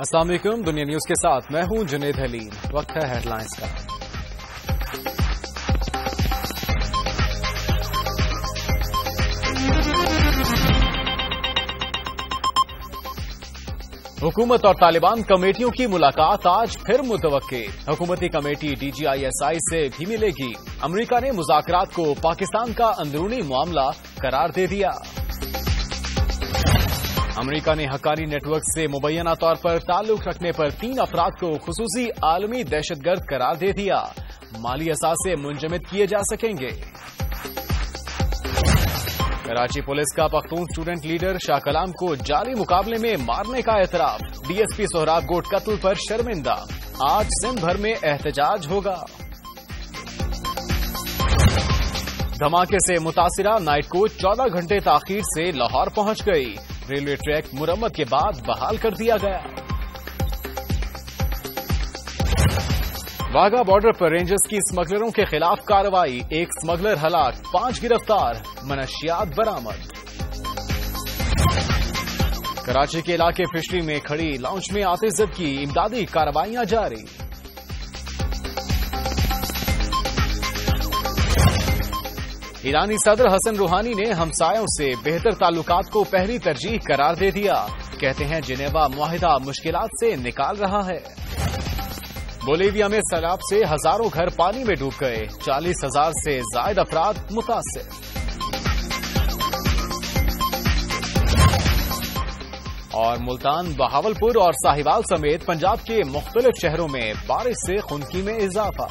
वालेकुम दुनिया न्यूज़ के साथ मैं हूँ जुनेद हलीम वक्त है हेडलाइंस का। हुकूमत और तालिबान कमेटियों की मुलाकात आज फिर मुतवक्के हुकूमती कमेटी डीजीआईएसआई से भी मिलेगी। अमरीका ने मुजाकरात को पाकिस्तान का अंदरूनी मामला करार दे दिया। अमरीका ने हकारी नेटवर्क से मुबैना तौर पर ताल्लुक रखने पर तीन अफराद को खसूसी आलमी दहशतगर्द करार दे दिया। माली असासे मुंजमद किए जा सकेंगे। कराची पुलिस का पख्तून स्टूडेंट लीडर शाह कलाम को जारी मुकाबले में मारने का एतराफ। डीएसपी सोहराब गोट कत्ल पर शर्मिंदा। आज सिंध भर में एहतजाज होगा। धमाके से मुतासरा नाइट कोच 14 घंटे ताखीर से लाहौर पहुँच गई। रेलवे ट्रैक मुरम्मत के बाद बहाल कर दिया गया। वाघा बॉर्डर पर रेंजर्स की स्मगलरों के खिलाफ कार्रवाई, एक स्मगलर हलाक, पाँच गिरफ़्तार मनशियात बरामद। कराची के इलाके फिशरी में खड़ी लॉन्च में आते आतिजत की इमदादी कार्रवाइयाँ जारी। ईरानी सदर हसन रूहानी ने हमसायों से बेहतर ताल्लुकात को पहली तरजीह करार दे दिया। कहते हैं जिनेवा मुहिदा मुश्किल से निकाल रहा है। बोलीविया में सैलाब से हज़ारों घर पानी में डूब गए। चालीस हज़ार से जायद अफराद मुतासर। और मुल्तान, बहावलपुर और साहिवाल समेत पंजाब के मुख्तलिफ़ शहरों में बारिश से खुनकी में इजाफा।